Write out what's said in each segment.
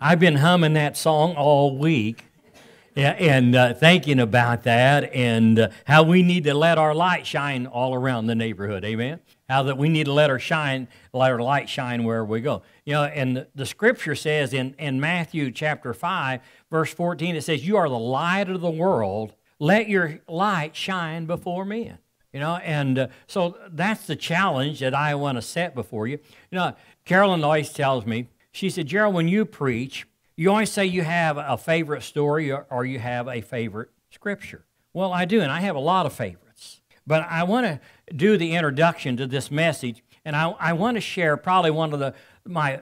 I've been humming that song all week. And uh, thinking about that and uh, how we need to let our light shine all around the neighborhood. Amen. How that we need to let our shine, let our light shine wherever we go. You know, and the, the scripture says in, in Matthew chapter 5, verse 14, it says, You are the light of the world. Let your light shine before men. You know, and uh, so that's the challenge that I want to set before you. You know, Carolyn always tells me, she said, Gerald, when you preach, you always say you have a favorite story or, you have a favorite scripture. Well, I do, and I have a lot of favorites. But I want to do the introduction to this message, and I, I want to share probably one of the, my,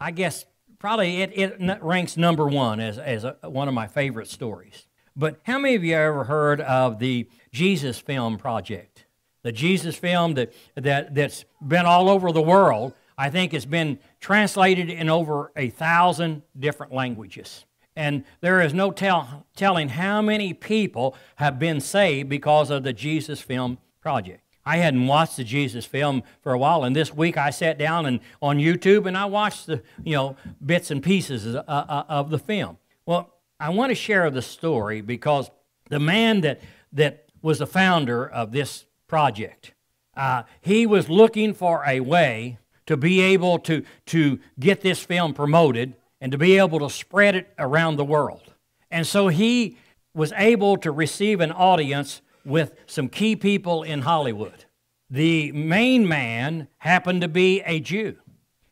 I guess, probably it, it ranks number one as, as a, one of my favorite stories. But how many of you ever heard of the Jesus Film Project? The Jesus film that, that, that's been all over the world I think it's been translated in over a thousand different languages. And there is no tell, telling how many people have been saved because of the Jesus Film Project. I hadn't watched the Jesus film for a while, and this week I sat down and on YouTube and I watched the you know bits and pieces uh, uh, of the film. Well, I want to share the story because the man that that was the founder of this project, uh, he was looking for a way to be able to, to get this film promoted and to be able to spread it around the world. And so he was able to receive an audience with some key people in Hollywood. The main man happened to be a Jew.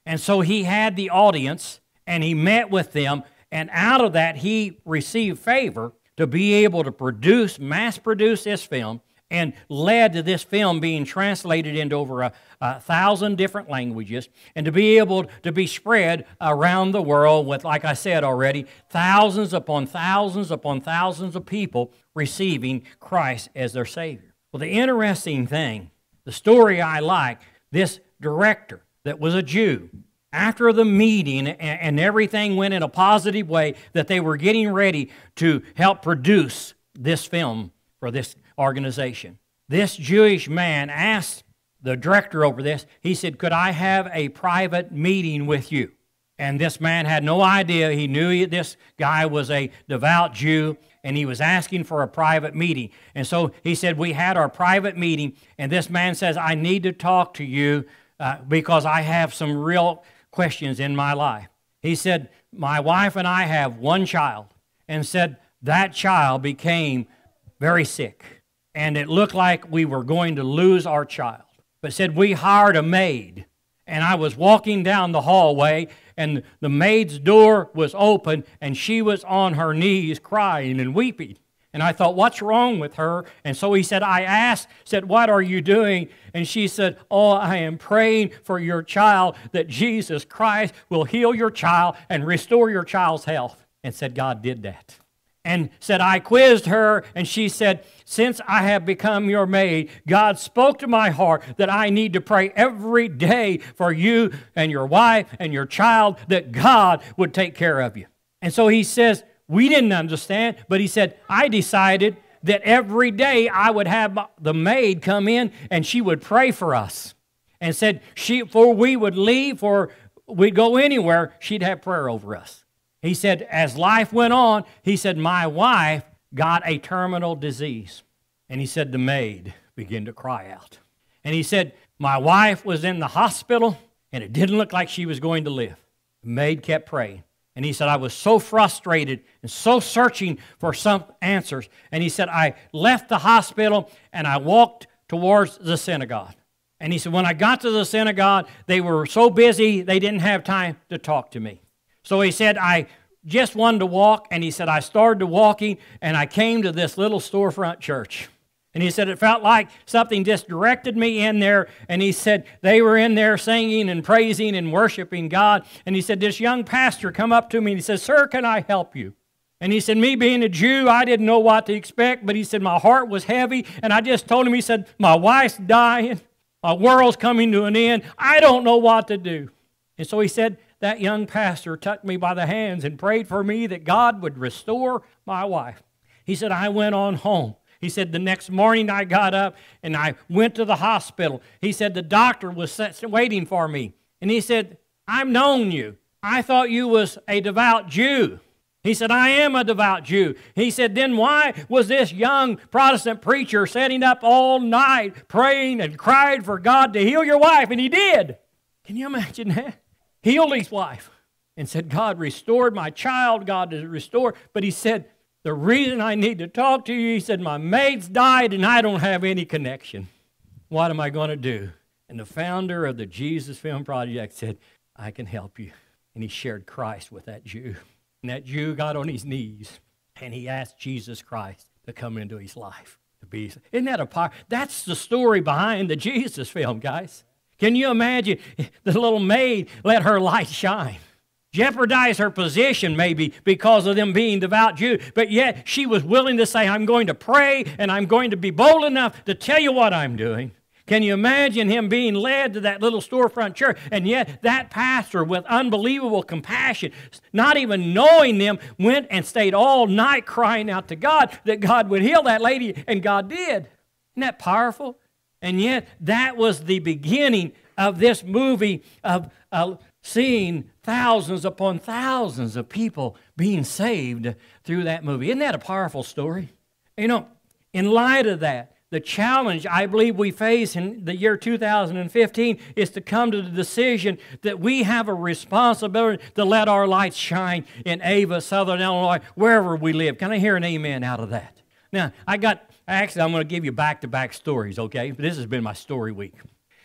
And so he had the audience and he met with them, and out of that, he received favor to be able to produce, mass produce this film and led to this film being translated into over a, a, thousand different languages and to be able to be spread around the world with, like I said already, thousands upon thousands upon thousands of people receiving Christ as their Savior. Well, the interesting thing, the story I like, this director that was a Jew, after the meeting and everything went in a positive way, that they were getting ready to help produce this film for this organization. This Jewish man asked the director over this, he said, Could I have a private meeting with you? And this man had no idea. He knew this guy was a devout Jew and he was asking for a private meeting. And so he said, We had our private meeting, and this man says, I need to talk to you uh, because I have some real questions in my life. He said, My wife and I have one child, and said, That child became very sick and it looked like we were going to lose our child. But said we hired a maid, and I was walking down the hallway, and the maid's door was open, and she was on her knees crying and weeping. And I thought, what's wrong with her? And so he said, I asked, said, what are you doing? And she said, oh, I am praying for your child that Jesus Christ will heal your child and restore your child's health. And said, God did that and said, I quizzed her, and she said, Since I have become your maid, God spoke to my heart that I need to pray every day for you and your wife and your child that God would take care of you. And so he says, We didn't understand, but he said, I decided that every day I would have the maid come in and she would pray for us. And said, she, for we would leave, or we'd go anywhere, she'd have prayer over us. He said, as life went on, he said, my wife got a terminal disease. And he said, the maid began to cry out. And he said, my wife was in the hospital and it didn't look like she was going to live. The maid kept praying. And he said, I was so frustrated and so searching for some answers. And he said, I left the hospital and I walked towards the synagogue. And he said, when I got to the synagogue, they were so busy they didn't have time to talk to me. So he said, I just wanted to walk, and he said, I started to walking, and I came to this little storefront church. And he said, it felt like something just directed me in there. And he said, they were in there singing and praising and worshiping God. And he said, this young pastor come up to me and he said, Sir, can I help you? And he said, Me being a Jew, I didn't know what to expect, but he said, My heart was heavy. And I just told him, He said, My wife's dying. My world's coming to an end. I don't know what to do. And so he said, that young pastor took me by the hands and prayed for me that God would restore my wife. He said, I went on home. He said, the next morning I got up and I went to the hospital. He said, the doctor was waiting for me. And he said, I've known you. I thought you was a devout Jew. He said, I am a devout Jew. He said, then why was this young Protestant preacher sitting up all night praying and cried for God to heal your wife? And he did. Can you imagine that? Healed his wife and said, God restored my child, God has restored. But he said, the reason I need to talk to you, he said, my maid's died and I don't have any connection. What am I going to do? And the founder of the Jesus Film Project said, I can help you. And he shared Christ with that Jew. And that Jew got on his knees and he asked Jesus Christ to come into his life. To be, isn't that a power? That's the story behind the Jesus film, guys. Can you imagine the little maid let her light shine? Jeopardize her position, maybe, because of them being devout Jews. But yet she was willing to say, I'm going to pray and I'm going to be bold enough to tell you what I'm doing. Can you imagine him being led to that little storefront church? And yet, that pastor, with unbelievable compassion, not even knowing them, went and stayed all night crying out to God that God would heal that lady, and God did. Isn't that powerful? And yet, that was the beginning of this movie of uh, seeing thousands upon thousands of people being saved through that movie. Isn't that a powerful story? You know, in light of that, the challenge I believe we face in the year 2015 is to come to the decision that we have a responsibility to let our lights shine in Ava, Southern Illinois, wherever we live. Can I hear an amen out of that? Now, I got, actually, I'm going to give you back to back stories, okay? This has been my story week.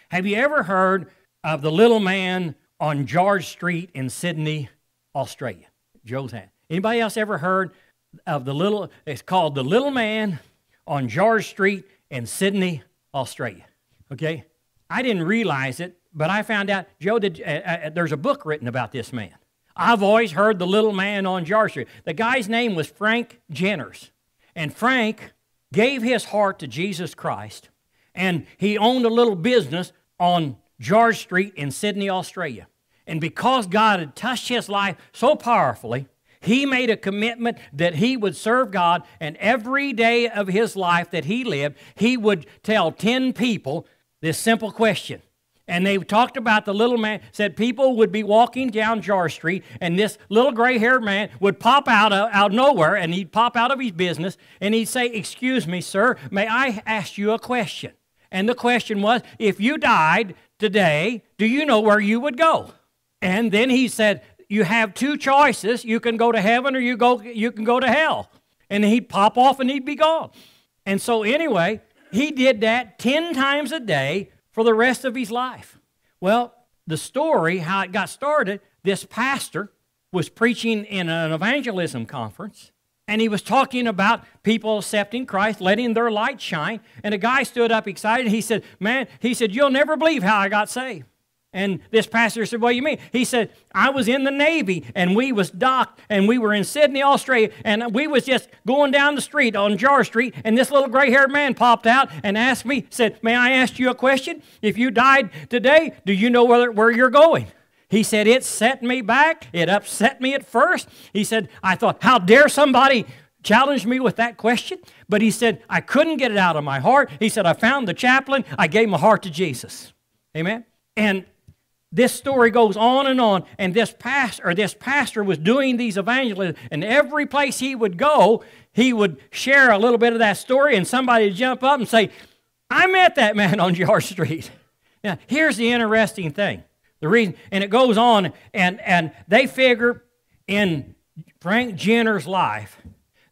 Have you ever heard of the little man on George Street in Sydney, Australia? Joe's hand. Anybody else ever heard of the little, it's called the little man on George Street in Sydney, Australia. Okay? I didn't realize it, but I found out, Joe, did, uh, uh, there's a book written about this man. I've always heard the little man on George Street. The guy's name was Frank Jenners. And Frank gave his heart to Jesus Christ, and he owned a little business on George Street in Sydney, Australia. And because God had touched his life so powerfully, he made a commitment that he would serve God, and every day of his life that he lived, he would tell 10 people this simple question. And they talked about the little man, said people would be walking down George Street, and this little gray haired man would pop out of, out nowhere, and he'd pop out of his business, and he'd say, Excuse me, sir, may I ask you a question? And the question was, If you died today, do you know where you would go? And then he said, you have two choices. You can go to heaven or you, go, you can go to hell. And he'd pop off and he'd be gone. And so, anyway, he did that 10 times a day for the rest of his life. Well, the story, how it got started, this pastor was preaching in an evangelism conference, and he was talking about people accepting Christ, letting their light shine. And a guy stood up excited. He said, Man, he said, You'll never believe how I got saved. And this pastor said, What do you mean? He said, I was in the Navy and we was docked and we were in Sydney, Australia, and we was just going down the street on George Street, and this little gray-haired man popped out and asked me, said, May I ask you a question? If you died today, do you know where, where you're going? He said, It set me back. It upset me at first. He said, I thought, how dare somebody challenge me with that question? But he said, I couldn't get it out of my heart. He said, I found the chaplain. I gave my heart to Jesus. Amen. And this story goes on and on and this pastor or this pastor was doing these evangelisms and every place he would go he would share a little bit of that story and somebody would jump up and say i met that man on george street. Now here's the interesting thing. The reason and it goes on and and they figure in frank jenner's life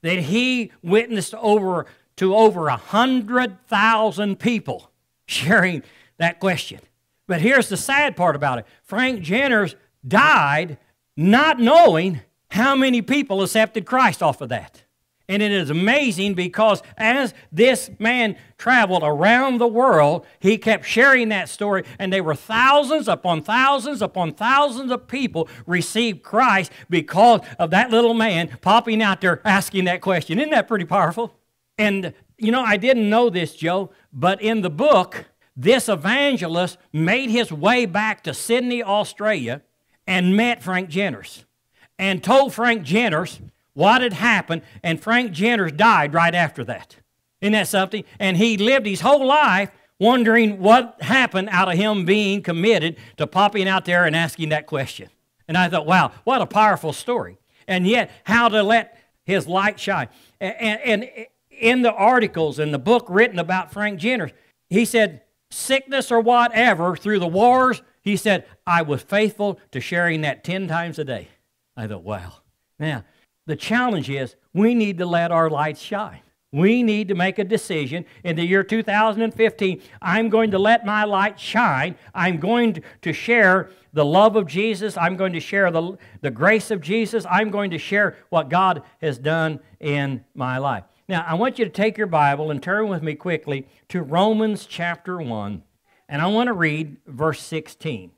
that he witnessed over to over a hundred thousand people sharing that question but here's the sad part about it Frank Jenners died not knowing how many people accepted Christ off of that. And it is amazing because as this man traveled around the world, he kept sharing that story, and there were thousands upon thousands upon thousands of people received Christ because of that little man popping out there asking that question. Isn't that pretty powerful? And, you know, I didn't know this, Joe, but in the book, this evangelist made his way back to Sydney, Australia, and met Frank Jenners and told Frank Jenners what had happened, and Frank Jenners died right after that. Isn't that something? And he lived his whole life wondering what happened out of him being committed to popping out there and asking that question. And I thought, wow, what a powerful story. And yet, how to let his light shine. And, and, in the articles in the book written about Frank Jenner, he said, sickness or whatever, through the wars, he said, I was faithful to sharing that 10 times a day. I thought, wow. Now, the challenge is we need to let our lights shine. We need to make a decision in the year 2015. I'm going to let my light shine. I'm going to share the love of Jesus. I'm going to share the, the grace of Jesus. I'm going to share what God has done in my life. Now, I want you to take your Bible and turn with me quickly to Romans chapter 1. And I want to read verse 16.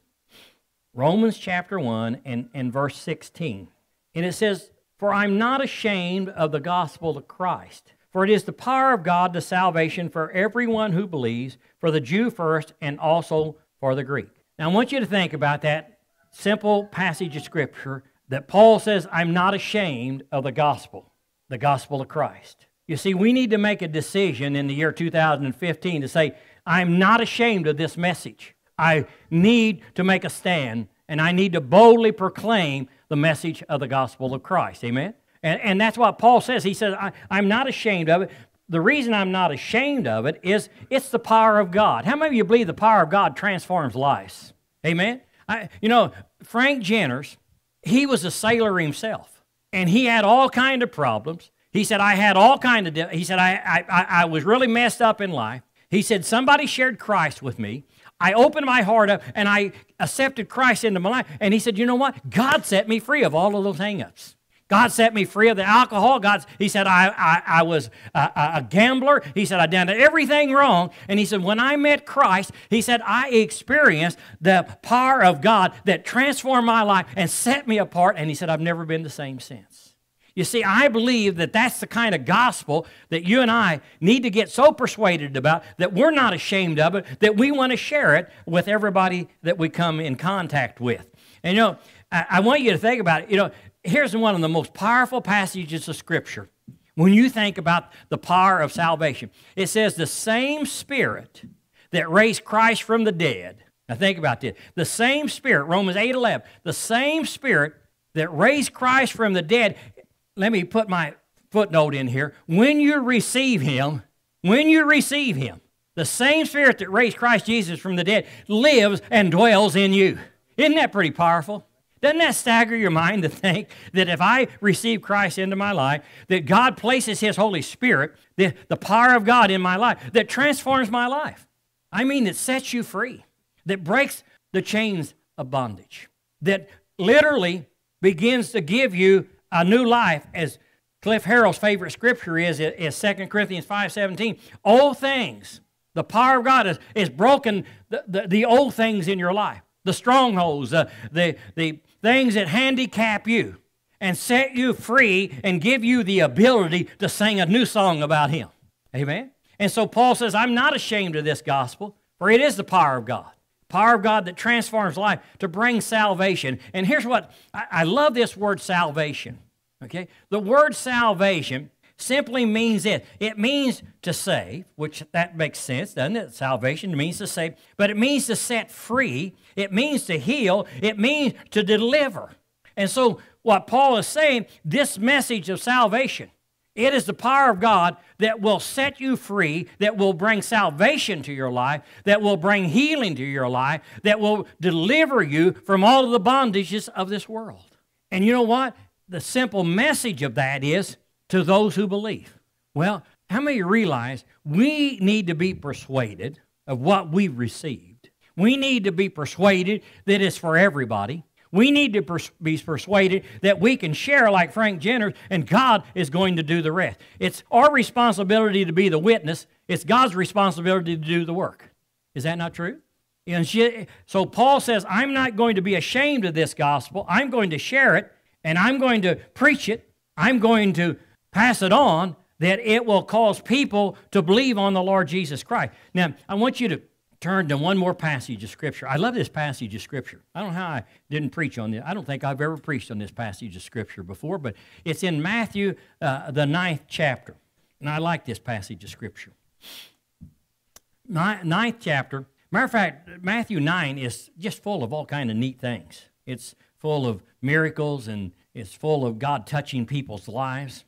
Romans chapter 1 and, and verse 16. And it says, For I'm not ashamed of the gospel of Christ for it is the power of God to salvation for everyone who believes, for the Jew first, and also for the Greek. Now, I want you to think about that simple passage of Scripture that Paul says, I'm not ashamed of the gospel, the gospel of Christ. You see, we need to make a decision in the year 2015 to say, I'm not ashamed of this message. I need to make a stand, and I need to boldly proclaim the message of the gospel of Christ. Amen? And, and that's what Paul says. He says, I, I'm not ashamed of it. The reason I'm not ashamed of it is it's the power of God. How many of you believe the power of God transforms lives? Amen? I, you know, Frank Jenners, he was a sailor himself, and he had all kind of problems. He said, I had all kind of, he said, I, I, I was really messed up in life. He said, somebody shared Christ with me. I opened my heart up and I accepted Christ into my life. And he said, you know what? God set me free of all of those hangups. God set me free of the alcohol. God, he said, I, I, I was a, a, gambler. He said, I done everything wrong. And he said, when I met Christ, he said, I experienced the power of God that transformed my life and set me apart. And he said, I've never been the same since. You see, I believe that that's the kind of gospel that you and I need to get so persuaded about that we're not ashamed of it, that we want to share it with everybody that we come in contact with. And you know, I, I want you to think about it. You know, here's one of the most powerful passages of Scripture when you think about the power of salvation. It says, The same Spirit that raised Christ from the dead. Now think about this. The same Spirit, Romans 8 11, the same Spirit that raised Christ from the dead. Let me put my footnote in here. When you receive Him, when you receive Him, the same Spirit that raised Christ Jesus from the dead lives and dwells in you. Isn't that pretty powerful? Doesn't that stagger your mind to think that if I receive Christ into my life, that God places His Holy Spirit, the, the power of God in my life, that transforms my life? I mean, that sets you free, that breaks the chains of bondage, that literally begins to give you a new life, as Cliff Harrell's favorite scripture is, is 2 Corinthians 5.17. Old things, the power of God has, is broken the, the, the old things in your life the strongholds, uh, the, the things that handicap you and set you free and give you the ability to sing a new song about Him. Amen? And so Paul says, I'm not ashamed of this gospel, for it is the power of God. Power of God that transforms life to bring salvation. And here's what I, I love this word salvation. Okay? The word salvation simply means it. It means to save, which that makes sense, doesn't it? Salvation means to save, but it means to set free. It means to heal. It means to deliver. And so, what Paul is saying, this message of salvation, it is the power of God that will set you free, that will bring salvation to your life, that will bring healing to your life, that will deliver you from all of the bondages of this world. And you know what? The simple message of that is to those who believe. Well, how many realize we need to be persuaded of what we've received? We need to be persuaded that it's for everybody. We need to pers- be persuaded that we can share like Frank Jenner and God is going to do the rest. It's our responsibility to be the witness, it's God's responsibility to do the work. Is that not true? And she, so Paul says, I'm not going to be ashamed of this gospel. I'm going to share it and I'm going to preach it. I'm going to pass it on, that it will cause people to believe on the Lord Jesus Christ. Now, I want you to turn to one more passage of Scripture. I love this passage of Scripture. I don't know how I didn't preach on this. I don't think I've ever preached on this passage of Scripture before, but it's in Matthew, uh, the ninth chapter. And I like this passage of Scripture. Ninth chapter. Matter of fact, Matthew 9 is just full of all kind of neat things. It's full of miracles and it's full of God touching people's lives.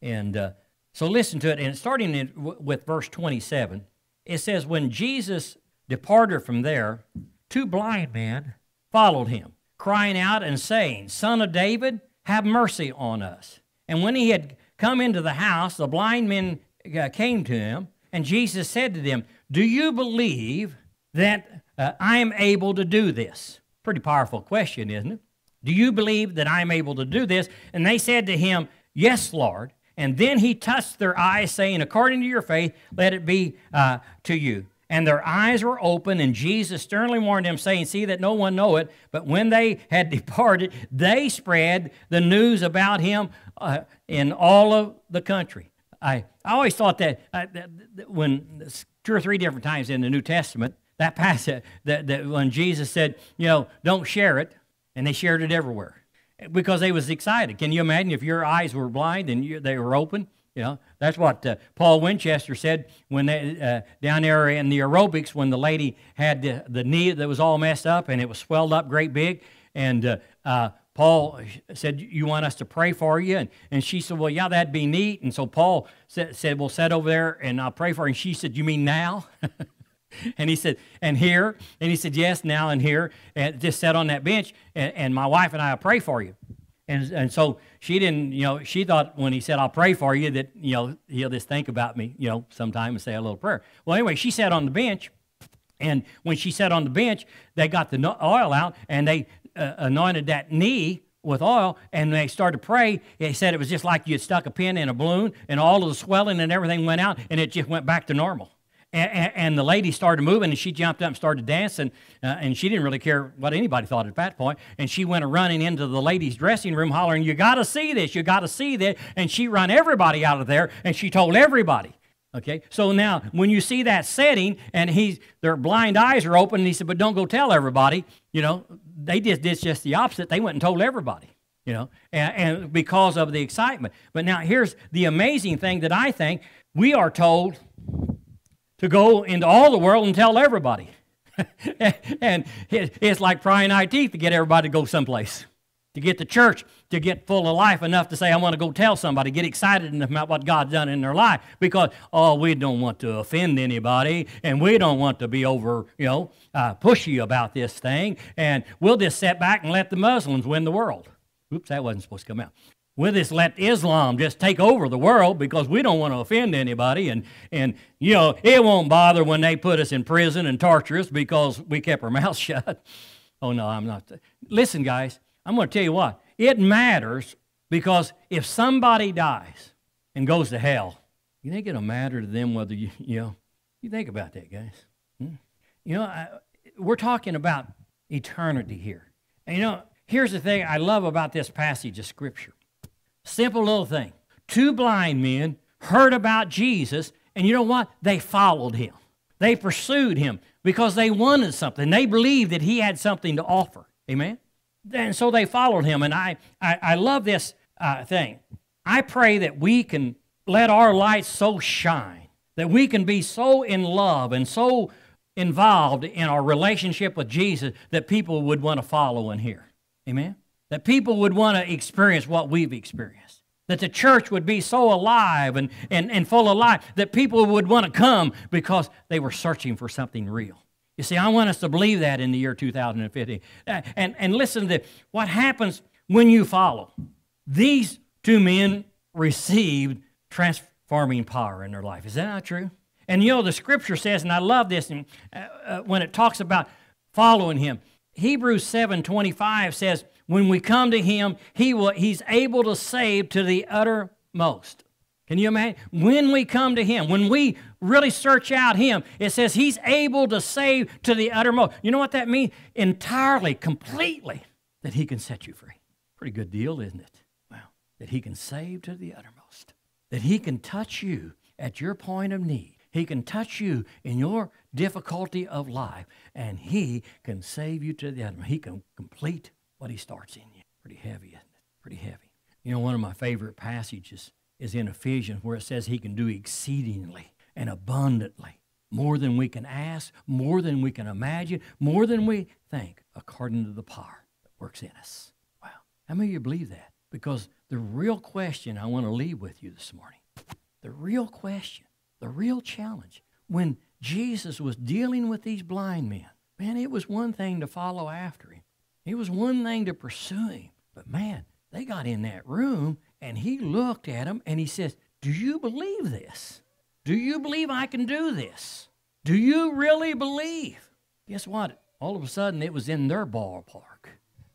And uh, so listen to it. And starting in, with verse 27, it says, When Jesus departed from there, two blind men followed him, crying out and saying, Son of David, have mercy on us. And when he had come into the house, the blind men uh, came to him, and Jesus said to them, Do you believe that uh, I am able to do this? Pretty powerful question, isn't it? Do you believe that I am able to do this? And they said to him, Yes, Lord. And then he touched their eyes, saying, According to your faith, let it be uh, to you. And their eyes were open, and Jesus sternly warned them, saying, See that no one know it. But when they had departed, they spread the news about him uh, in all of the country. I, I always thought that, uh, that, that, when two or three different times in the New Testament, that passage, that, that when Jesus said, you know, don't share it, and they shared it everywhere because they was excited. Can you imagine if your eyes were blind and you, they were open? You know, that's what uh, Paul Winchester said when they, uh, down there in the aerobics when the lady had the, the, knee that was all messed up and it was swelled up great big. And uh, uh Paul said, You want us to pray for you? And, and she said, Well, yeah, that'd be neat. And so Paul said, said Well, sit over there and I'll pray for you. And she said, You mean now? And he said, and here? And he said, yes, now and here. And just sat on that bench, and, and my wife and I will pray for you. And, and so she didn't, you know, she thought when he said, I'll pray for you, that, you know, he'll just think about me, you know, sometime and say a little prayer. Well, anyway, she sat on the bench, and when she sat on the bench, they got the oil out and they uh, anointed that knee with oil and they started to pray. He said it was just like you had stuck a pin in a balloon and all of the swelling and everything went out and it just went back to normal. And, and, the lady started moving, and she jumped up and started dancing, uh, and she didn't really care what anybody thought at that point. And she went running into the ladies' dressing room, hollering, "You got to see this! You got to see this!" And she run everybody out of there, and she told everybody. Okay, so now when you see that setting, and he's their blind eyes are open, and he said, "But don't go tell everybody." You know, they just did just the opposite. They went and told everybody you know, and, and, because of the excitement. But now here's the amazing thing that I think we are told to go into all the world and tell everybody. and it's like prying eye teeth to get everybody to go someplace, to get the church to get full of life enough to say, I want to go tell somebody, get excited enough about what God's done in their life because, oh, we don't want to offend anybody and we don't want to be over, you know, uh, pushy about this thing. And we'll just sit back and let the Muslims win the world. Oops, that wasn't supposed to come out we'll just let Islam just take over the world because we don't want to offend anybody. And, and, you know, it won't bother when they put us in prison and torture us because we kept our mouths shut. oh, no, I'm not. Listen, guys, I'm going to tell you what. It matters because if somebody dies and goes to hell, you think it'll matter to them whether you, you know, you think about that, guys. Hmm? You know, I, we're talking about eternity here. And, you know, here's the thing I love about this passage of Scripture Simple little thing. Two blind men heard about Jesus, and you know what? They followed him. They pursued him because they wanted something. They believed that he had something to offer. Amen? And so they followed him. And I, I, I love this uh, thing. I pray that we can let our light so shine, that we can be so in love and so involved in our relationship with Jesus that people would want to follow and hear. Amen? That people would want to experience what we've experienced. That the church would be so alive and, and, and full of life that people would want to come because they were searching for something real. You see, I want us to believe that in the year 2015. Uh, and, and listen to what happens when you follow. These two men received transforming power in their life. Is that not true? And you know, the scripture says, and I love this and, uh, uh, when it talks about following him. Hebrews 7:25 says, when we come to him, he will, he's able to save to the uttermost. Can you imagine? When we come to him, when we really search out him, it says he's able to save to the uttermost. You know what that means? Entirely, completely, that he can set you free. Pretty good deal, isn't it? Well, that he can save to the uttermost. That he can touch you at your point of need. He can touch you in your difficulty of life, and he can save you to the uttermost. He can complete what he starts in you. Pretty heavy? Pretty heavy. You know, one of my favorite passages is in Ephesians where it says he can do exceedingly and abundantly more than we can ask, more than we can imagine, more than we think, according to the power that works in us. Wow. How many of you believe that? Because the real question I want to leave with you this morning, the real question, the real challenge, when Jesus was dealing with these blind men, man, it was one thing to follow after him. It was one thing to pursue him. But man, they got in that room and he looked at them and he says, Do you believe this? Do you believe I can do this? Do you really believe? Guess what? All of a sudden, it was in their ballpark.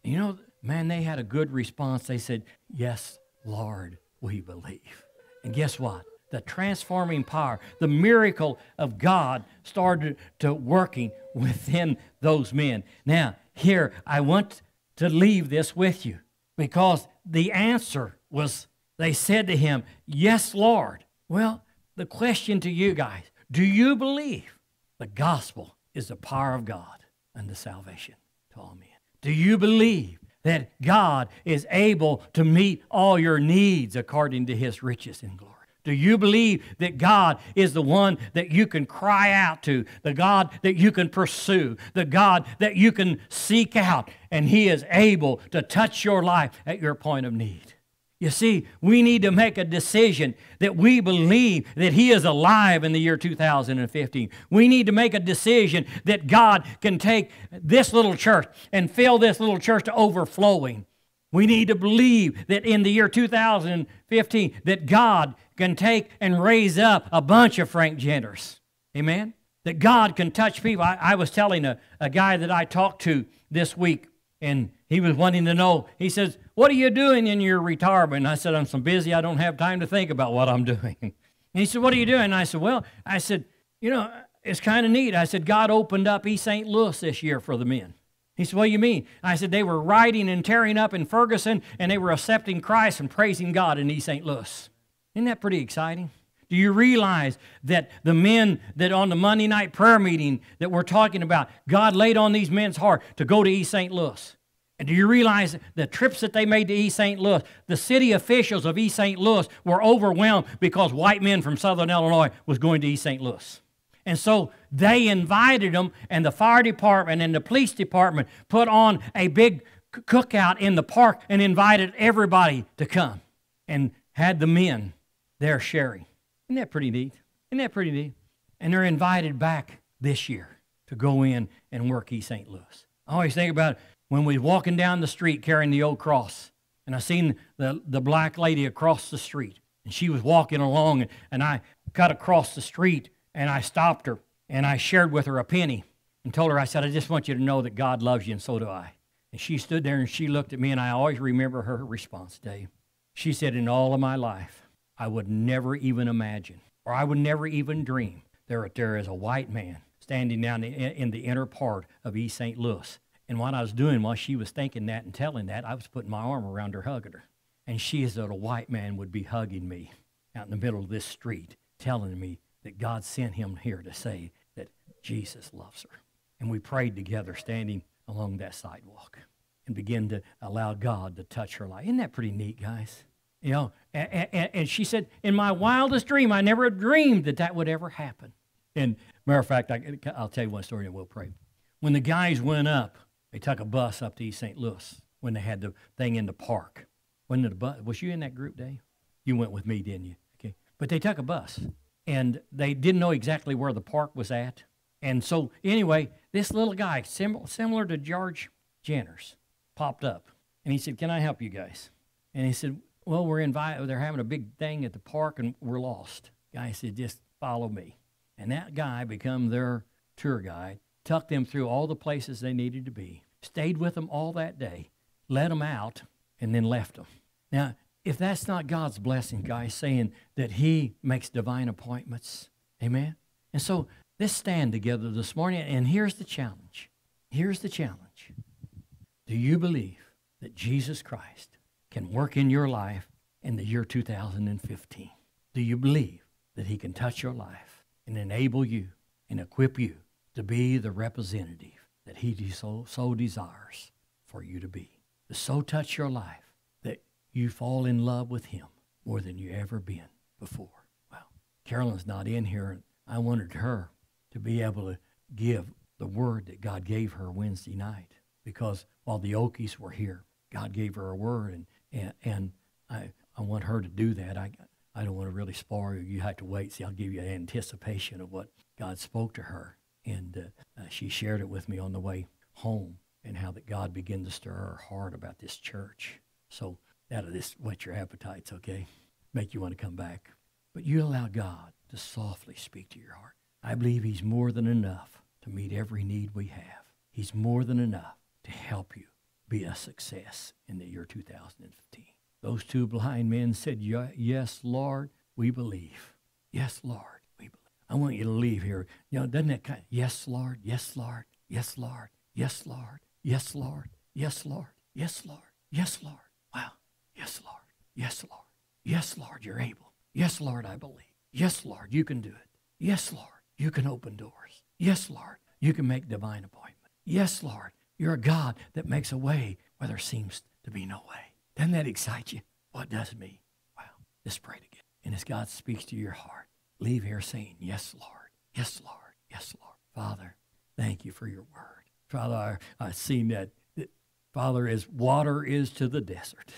You know, man, they had a good response. They said, Yes, Lord, we believe. And guess what? The transforming power, the miracle of God started to working within those men. Now, here, I want to leave this with you because the answer was they said to him, Yes, Lord. Well, the question to you guys do you believe the gospel is the power of God unto salvation to all men? Do you believe that God is able to meet all your needs according to his riches and glory? Do you believe that God is the one that you can cry out to, the God that you can pursue, the God that you can seek out, and He is able to touch your life at your point of need? You see, we need to make a decision that we believe that He is alive in the year 2015. We need to make a decision that God can take this little church and fill this little church to overflowing. We need to believe that in the year 2015 that God can take and raise up a bunch of Frank Jenners. Amen? That God can touch people. I, I was telling a, a guy that I talked to this week, and he was wanting to know, he says, what are you doing in your retirement? And I said, I'm so busy, I don't have time to think about what I'm doing. And he said, What are you doing? And I said, Well, I said, You know, it's kind of neat. I said, God opened up East St. Louis this year for the men. He said, What do you mean? I said, They were riding and tearing up in Ferguson, and they were accepting Christ and praising God in East St. Louis. Isn't that pretty exciting? Do you realize that the men that on the Monday night prayer meeting that we're talking about, God laid on these men's heart to go to East St. Louis? And do you realize the trips that they made to East St. Louis, the city officials of East St. Louis were overwhelmed because white men from Southern Illinois was going to East St. Louis. And so they invited them, and the fire department and the police department put on a big cookout in the park and invited everybody to come and had the men there sharing. Isn't that pretty neat? Isn't that pretty neat? And they're invited back this year to go in and work East St. Louis. I always think about when we was walking down the street carrying the old cross, and I seen the, the black lady across the street, and she was walking along, and, and I got across the street, and I stopped her, and I shared with her a penny, and told her, I said, I just want you to know that God loves you, and so do I. And she stood there, and she looked at me, and I always remember her response, Dave. She said, in all of my life, I would never even imagine, or I would never even dream, that there is a white man standing down in the inner part of East St. Louis and what I was doing while she was thinking that and telling that, I was putting my arm around her, hugging her. And she, though a white man would be hugging me out in the middle of this street, telling me that God sent him here to say that Jesus loves her. And we prayed together, standing along that sidewalk, and began to allow God to touch her life. Isn't that pretty neat, guys? You know, and, and, and she said, in my wildest dream, I never dreamed that that would ever happen. And matter of fact, I, I'll tell you one story and we'll pray. When the guys went up they took a bus up to East St. Louis when they had the thing in the park. When the bus was you in that group, Dave? You went with me, didn't you? Okay. But they took a bus and they didn't know exactly where the park was at. And so anyway, this little guy, sim- similar to George Jenners, popped up and he said, "Can I help you guys?" And he said, "Well, we're invited. They're having a big thing at the park and we're lost." Guy said, "Just follow me." And that guy become their tour guide tucked them through all the places they needed to be, stayed with them all that day, let them out, and then left them. Now, if that's not God's blessing, guys, saying that He makes divine appointments, amen? And so let's stand together this morning, and here's the challenge. Here's the challenge. Do you believe that Jesus Christ can work in your life in the year 2015? Do you believe that He can touch your life and enable you and equip you to be the representative that He so, so desires for you to be. To so touch your life that you fall in love with Him more than you ever been before. Well, Carolyn's not in here, I wanted her to be able to give the word that God gave her Wednesday night because while the Okies were here, God gave her a word, and and, and I I want her to do that. I I don't want to really spoil you. You have to wait. See, I'll give you an anticipation of what God spoke to her, and uh, uh, she shared it with me on the way home, and how that God began to stir her heart about this church. So that'll just whet your appetites, okay? Make you want to come back. But you allow God to softly speak to your heart. I believe He's more than enough to meet every need we have. He's more than enough to help you be a success in the year 2015. Those two blind men said, Yes, Lord, we believe. Yes, Lord, we believe. I want you to leave here. You know, doesn't it kind of, yes, Lord, yes, Lord, yes, Lord, yes, Lord, yes, Lord, yes, Lord, yes, Lord, yes, Lord. Wow. Yes, Lord. Yes, Lord. Yes, Lord, you're able. Yes, Lord, I believe. Yes, Lord, you can do it. Yes, Lord, you can open doors. Yes, Lord, you can make divine appointments. Yes, Lord, you're a God that makes a way where there seems to be no way. Doesn't that excite you? What does me? Wow. Just pray together. And as God speaks to your heart, leave here saying, Yes, Lord. Yes, Lord. Yes, Lord. Father, thank you for your word. Father, I, I've seen that, that, Father, as water is to the desert,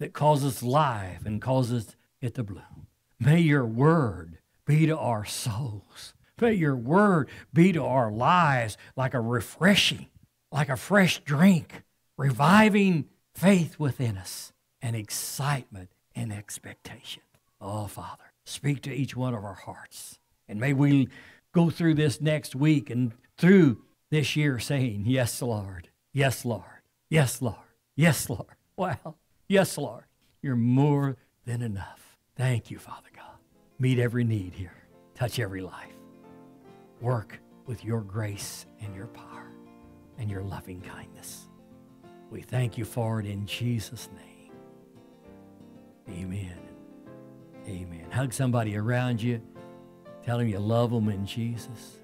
that causes life and causes it to bloom. May your word be to our souls. May your word be to our lives like a refreshing, like a fresh drink, reviving faith within us and excitement and expectation. Oh, Father, speak to each one of our hearts. And may we go through this next week and through this year saying, Yes, Lord. Yes, Lord. Yes, Lord. Yes, Lord. Wow. Yes, Lord. You're more than enough. Thank you, Father God. Meet every need here, touch every life. Work with your grace and your power and your loving kindness. We thank you for it in Jesus' name. Amen. Amen. Hug somebody around you. Tell them you love them in Jesus.